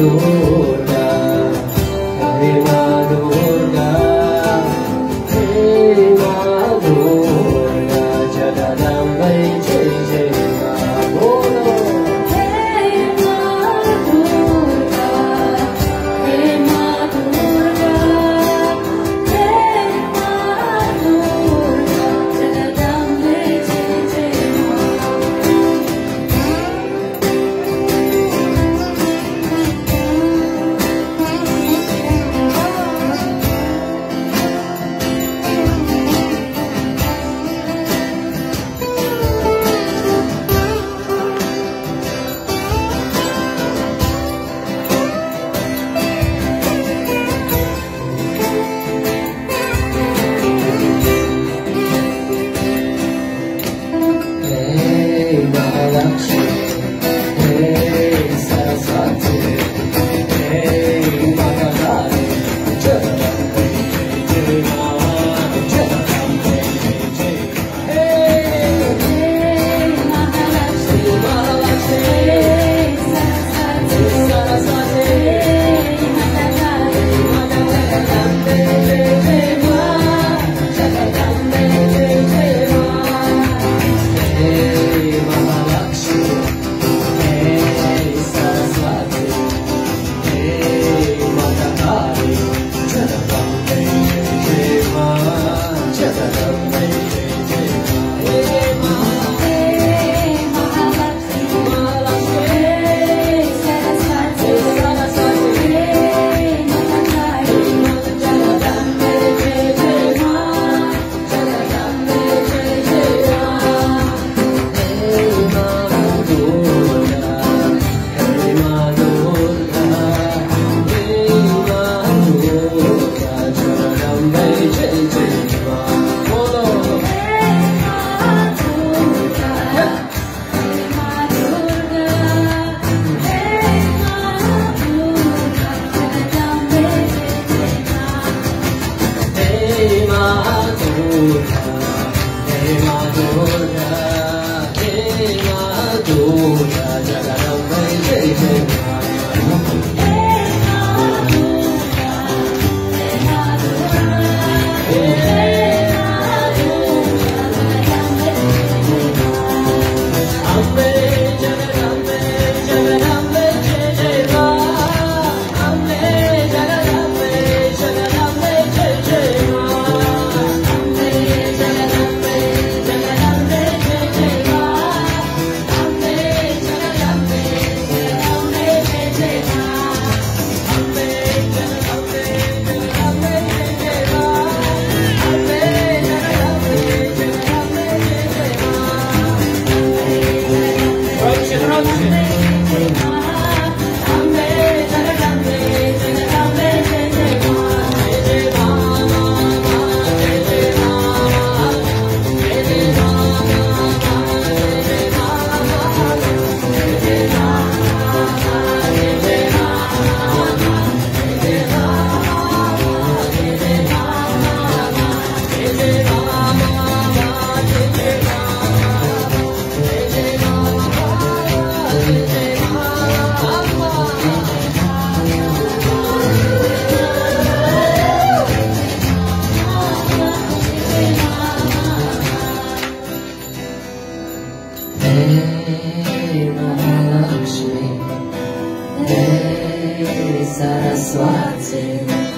Durga Hare Ma Durga Hare Ma Durga Jagadambai Jai Hey Mahalakshmi Hey Saraswati